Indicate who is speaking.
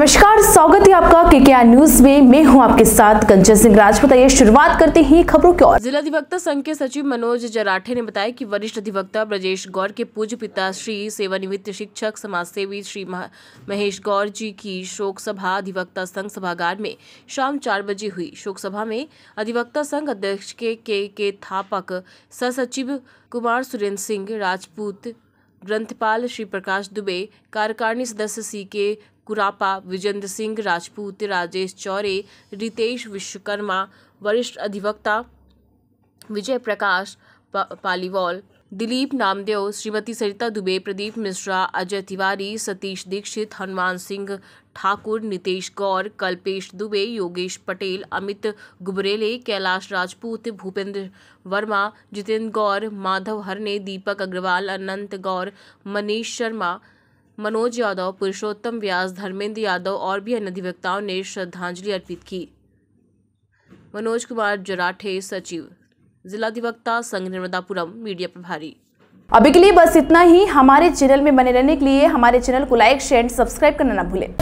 Speaker 1: नमस्कार स्वागत है आपका के के न्यूज़ में। मैं हूँ आपके साथ कंचन सिंह राजपूत। आइए शुरुआत करते हैं खबरों की ओर।
Speaker 2: जिला अधिवक्ता संघ के सचिव मनोज जराठे ने बताया कि वरिष्ठ अधिवक्ता ब्रजेश गौर के पूज्य पिता श्री सेवानिवृत्त शिक्षक समाज सेवी श्री महेश गौर जी की शोक सभा अधिवक्ता संघ सभागार में शाम चार बजे हुई। शोक सभा में अधिवक्ता संघ अध्यक्ष के के, के थापक सचिव कुमार सुरेंद्र सिंह राजपूत ग्रंथपाल श्री प्रकाश दुबे कार्यकारिणी सदस्य सी के कुरापा विजेंद्र सिंह राजपूत राजेश चौरे रितेश विश्वकर्मा वरिष्ठ अधिवक्ता विजय प्रकाश पा, पालीवाल दिलीप नामदेव श्रीमती सरिता दुबे प्रदीप मिश्रा अजय तिवारी सतीश दीक्षित हनुमान सिंह ठाकुर नितेश गौर कल्पेश दुबे योगेश पटेल अमित गुबरेले कैलाश राजपूत भूपेंद्र वर्मा जितेंद्र गौर माधव हरने दीपक अग्रवाल अनंत गौर मनीष शर्मा मनोज यादव, पुरुषोत्तम व्यास, धर्मेंद्र यादव और भी अन्य अधिवक्ताओं ने श्रद्धांजलि अर्पित की। मनोज कुमार जराठे, सचिव। जिला अधिवक्ता संघ नर्मदापुरम, मीडिया प्रभारी।
Speaker 1: अभी के लिए बस इतना ही। हमारे चैनल में बने रहने के लिए हमारे चैनल को लाइक, शेयर, सब्सक्राइब करना ना भूलें।